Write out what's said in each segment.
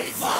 Eternity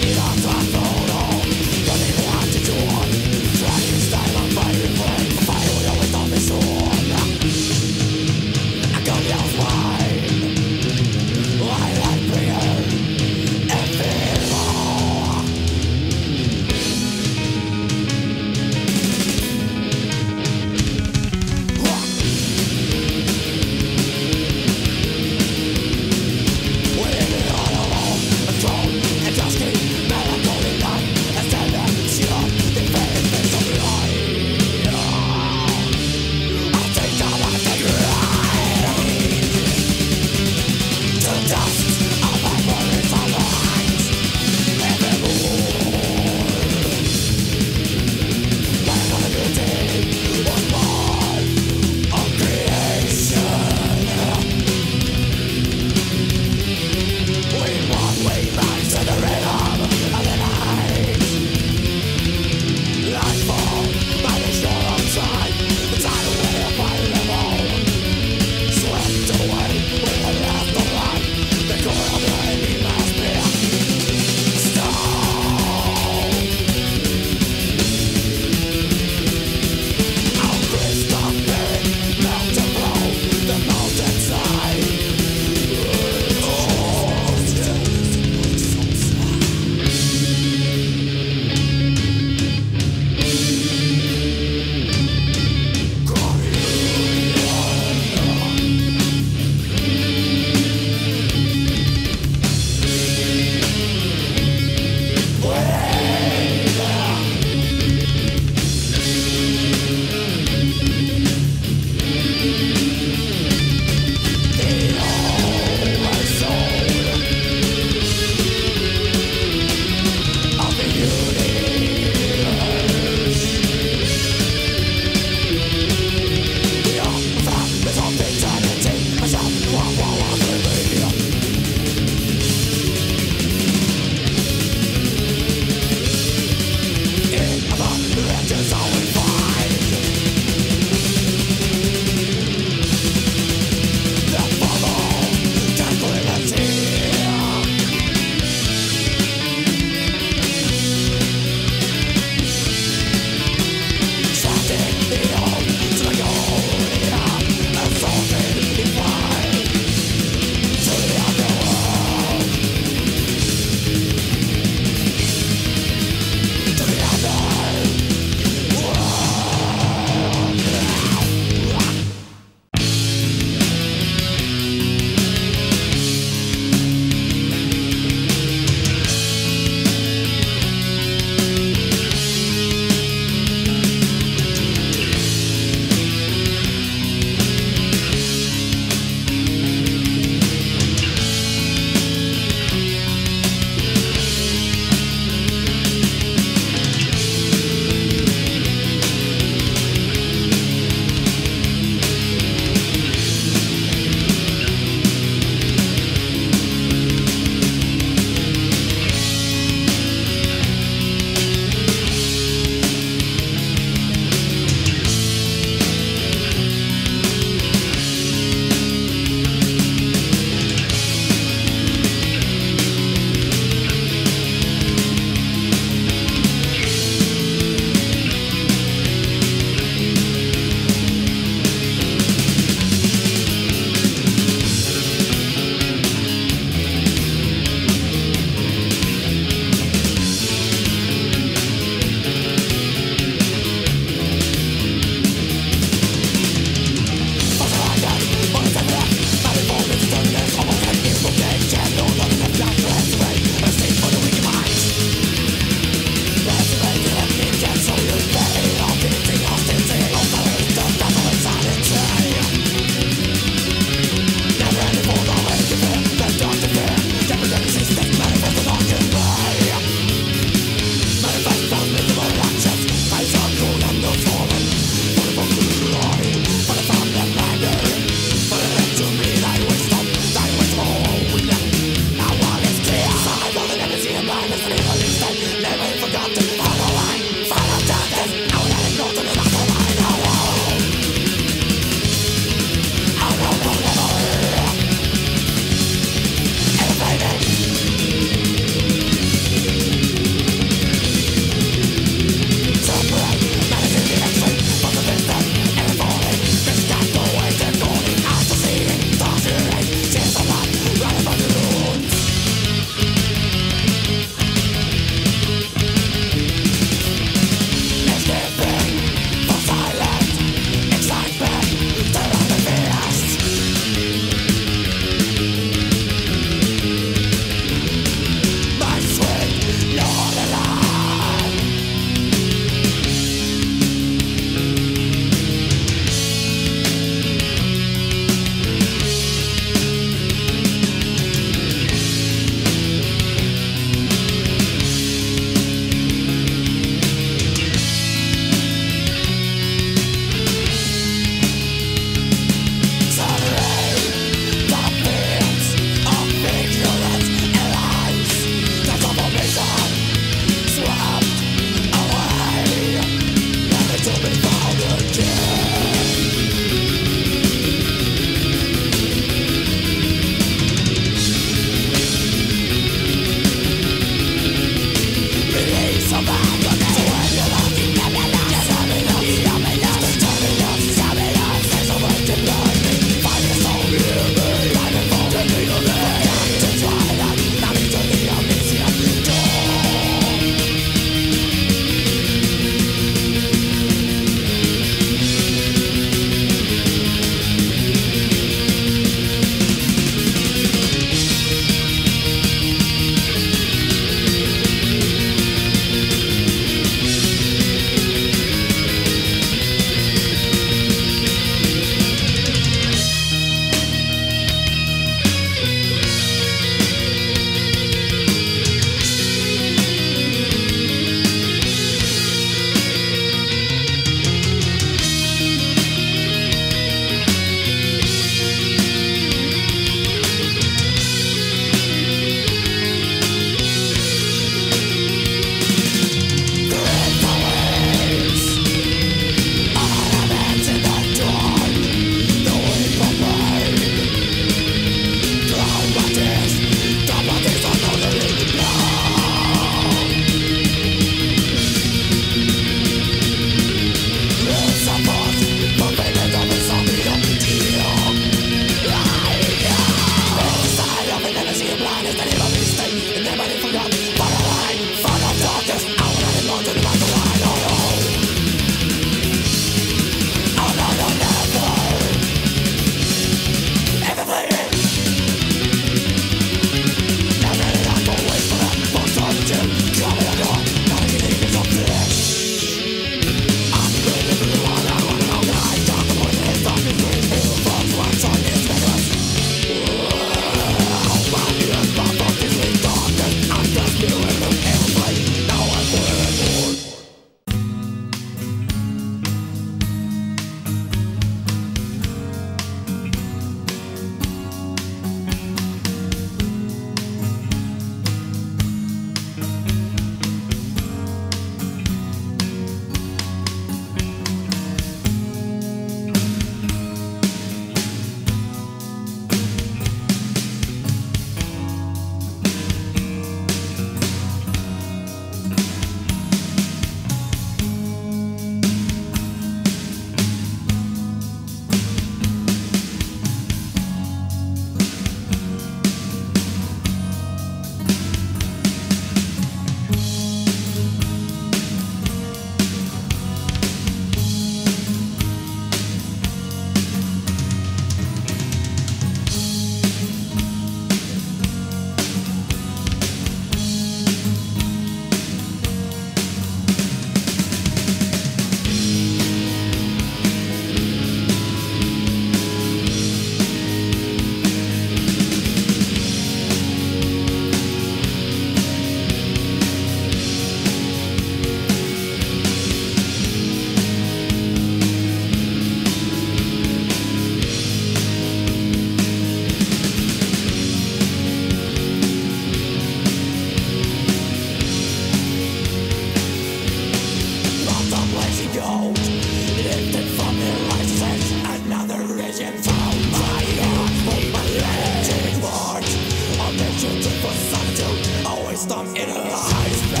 stomp in her eyes.